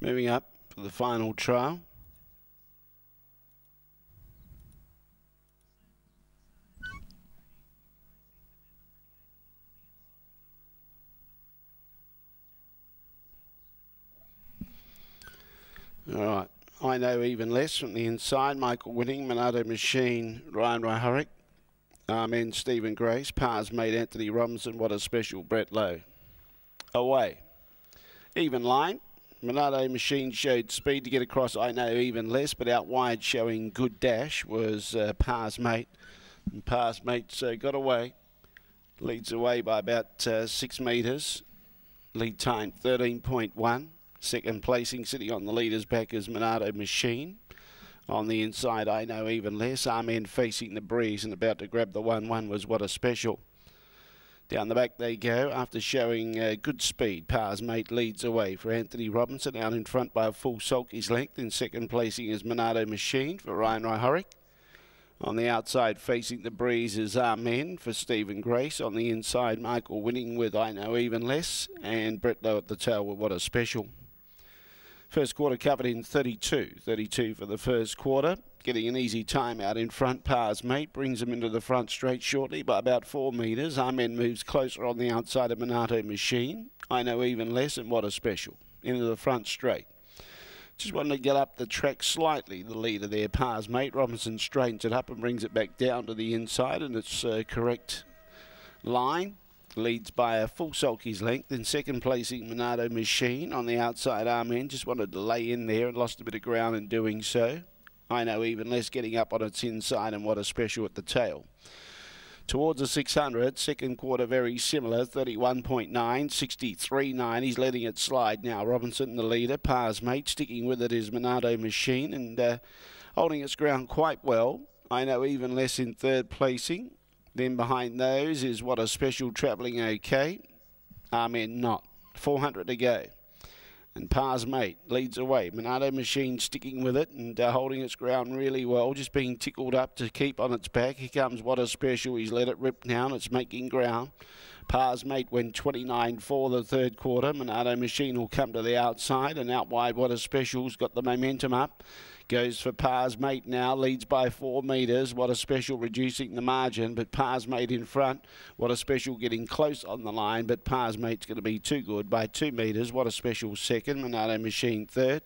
Moving up for the final trial. All right. I know even less from the inside. Michael Winning, Monado Machine, Ryan Hryhorec. Amen, Stephen Grace. Pars made Anthony Robinson. What a special Brett Lowe. Away. Even line. Monado Machine showed speed to get across. I know even less, but out wide showing good dash was uh, Mate. And Pars Mate uh, got away. Leads away by about uh, six metres. Lead time 13.1. Second placing, sitting on the leader's back is Monado Machine. On the inside, I know even less. Amen facing the breeze and about to grab the 1-1 was what a special. Down the back they go after showing uh, good speed. Pars Mate leads away for Anthony Robinson out in front by a full sulky's length. In second placing is Monado Machine for Ryan Hryhorec. On the outside, facing the breeze, is Amen for Stephen Grace. On the inside, Michael winning with I Know Even Less. And Brett Lowe at the tail with What a Special. First quarter covered in 32. 32 for the first quarter. Getting an easy time out in front. Pars Mate brings him into the front straight shortly by about four metres. Amen moves closer on the outside of Monado Machine. I know even less, and what a special. Into the front straight. Just wanted to get up the track slightly, the leader there, Pars Mate. Robinson straightens it up and brings it back down to the inside, and it's uh, correct line leads by a full sulky's length. In second placing, Monado Machine on the outside Amen. Just wanted to lay in there and lost a bit of ground in doing so. I know even less getting up on its inside and what a special at the tail. Towards the 600, second quarter very similar, 31.9, 63.9. He's letting it slide now. Robinson, the leader, Pars Mate, sticking with it is Monado Machine and uh, holding its ground quite well. I know even less in third placing. Then behind those is what a special travelling okay. Amen not. 400 to go. And Pars Mate leads away. Monado Machine sticking with it and uh, holding its ground really well. Just being tickled up to keep on its back. Here comes What a Special. He's let it rip down. It's making ground. Pars Mate went 29 for the third quarter. Monado Machine will come to the outside and out wide. What a Special's got the momentum up. Goes for Pars Mate now, leads by four metres. What a special reducing the margin, but Pars Mate in front. What a special getting close on the line, but Pars Mate's going to be too good by two metres. What a special second. Monado Machine third.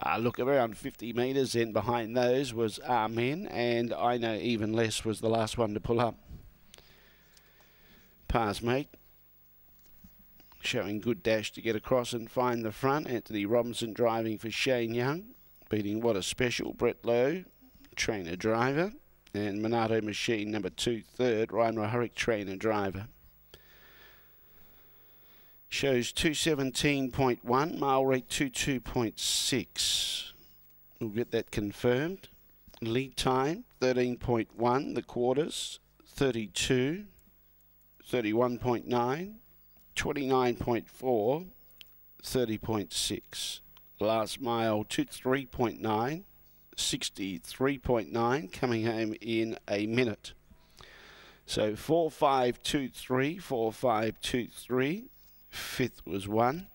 Uh, look, around 50 metres then behind those was Amen, and I know even less was the last one to pull up. Pars Mate showing good dash to get across and find the front. Anthony Robinson driving for Shane Young beating What a Special, Brett Lowe, trainer driver, and Monado Machine number two, third, Ryan Hryhorec, trainer driver. Shows 217.1, mile rate 22.6. We'll get that confirmed. Lead time 13.1, the quarters 32, 31.9, 29.4, 30.6 last mile to 3.9, 63.9, coming home in a minute. So 4523, 4523, fifth was one.